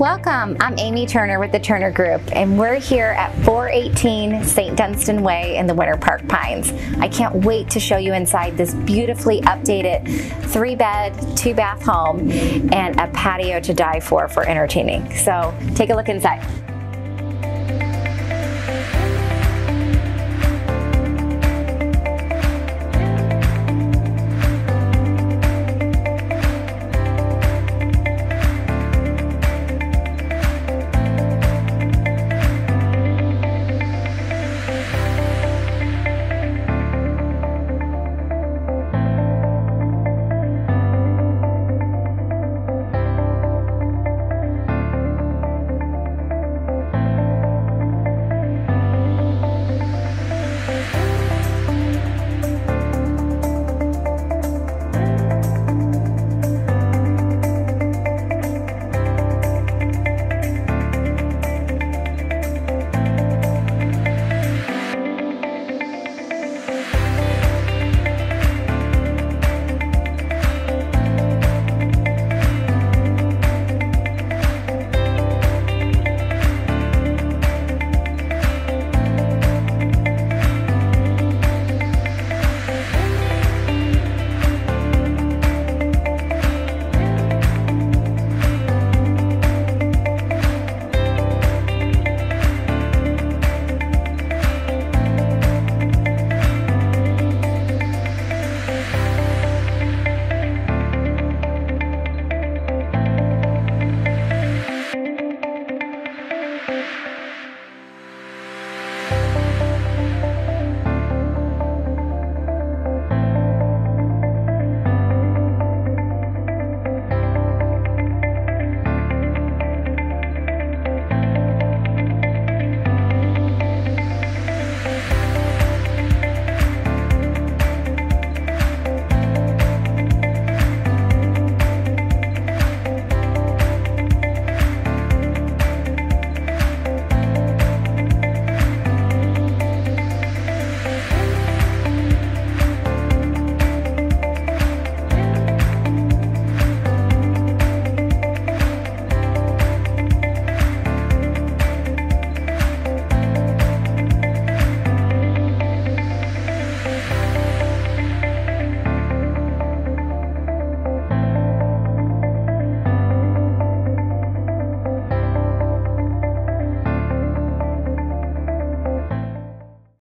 Welcome. I'm Amy Turner with the Turner Group, and we're here at 418 St. Dunstan Way in the Winter Park Pines. I can't wait to show you inside this beautifully updated three bed, two bath home and a patio to die for for entertaining. So take a look inside.